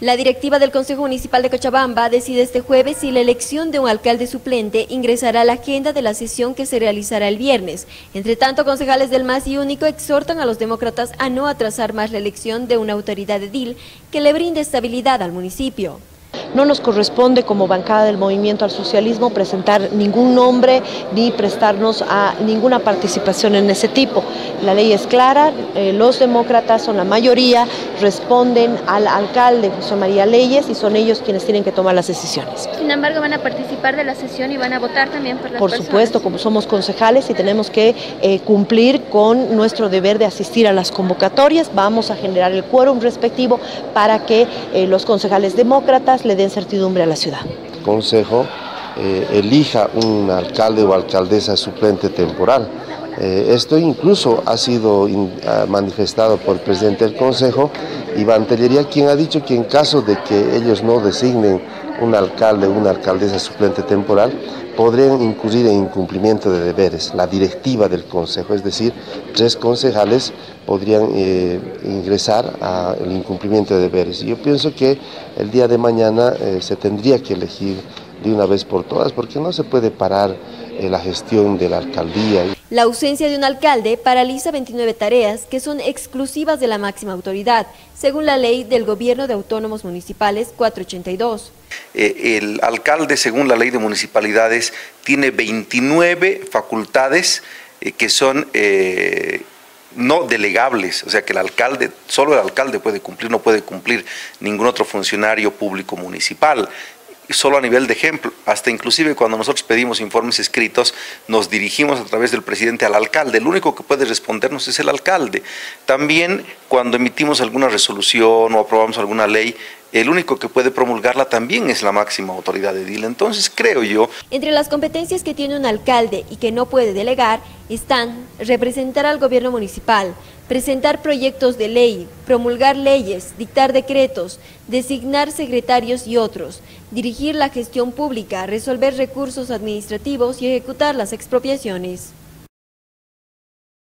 La directiva del Consejo Municipal de Cochabamba decide este jueves si la elección de un alcalde suplente ingresará a la agenda de la sesión que se realizará el viernes. Entre tanto, concejales del MAS y Único exhortan a los demócratas a no atrasar más la elección de una autoridad edil que le brinde estabilidad al municipio. No nos corresponde como bancada del movimiento al socialismo presentar ningún nombre ni prestarnos a ninguna participación en ese tipo. La ley es clara, eh, los demócratas son la mayoría, responden al alcalde José María Leyes y son ellos quienes tienen que tomar las decisiones. Sin embargo, van a participar de la sesión y van a votar también por las Por supuesto, como somos concejales y tenemos que eh, cumplir con nuestro deber de asistir a las convocatorias, vamos a generar el quórum respectivo para que eh, los concejales demócratas le den certidumbre a la ciudad. Consejo eh, elija un alcalde o alcaldesa suplente temporal. Eh, esto incluso ha sido manifestado por el presidente del Consejo, Iván Tellería, quien ha dicho que en caso de que ellos no designen un alcalde o una alcaldesa suplente temporal, podrían incurrir en incumplimiento de deberes, la directiva del Consejo, es decir, tres concejales podrían eh, ingresar al incumplimiento de deberes. Yo pienso que el día de mañana eh, se tendría que elegir de una vez por todas, porque no se puede parar eh, la gestión de la alcaldía. La ausencia de un alcalde paraliza 29 tareas que son exclusivas de la máxima autoridad, según la ley del Gobierno de Autónomos Municipales 482. Eh, el alcalde, según la ley de municipalidades, tiene 29 facultades eh, que son no delegables, o sea que el alcalde, solo el alcalde puede cumplir, no puede cumplir ningún otro funcionario público municipal solo a nivel de ejemplo, hasta inclusive cuando nosotros pedimos informes escritos, nos dirigimos a través del presidente al alcalde, el único que puede respondernos es el alcalde. También cuando emitimos alguna resolución o aprobamos alguna ley, el único que puede promulgarla también es la máxima autoridad edil. Entonces, creo yo... Entre las competencias que tiene un alcalde y que no puede delegar están representar al gobierno municipal, presentar proyectos de ley, promulgar leyes, dictar decretos, designar secretarios y otros, dirigir la gestión pública, resolver recursos administrativos y ejecutar las expropiaciones.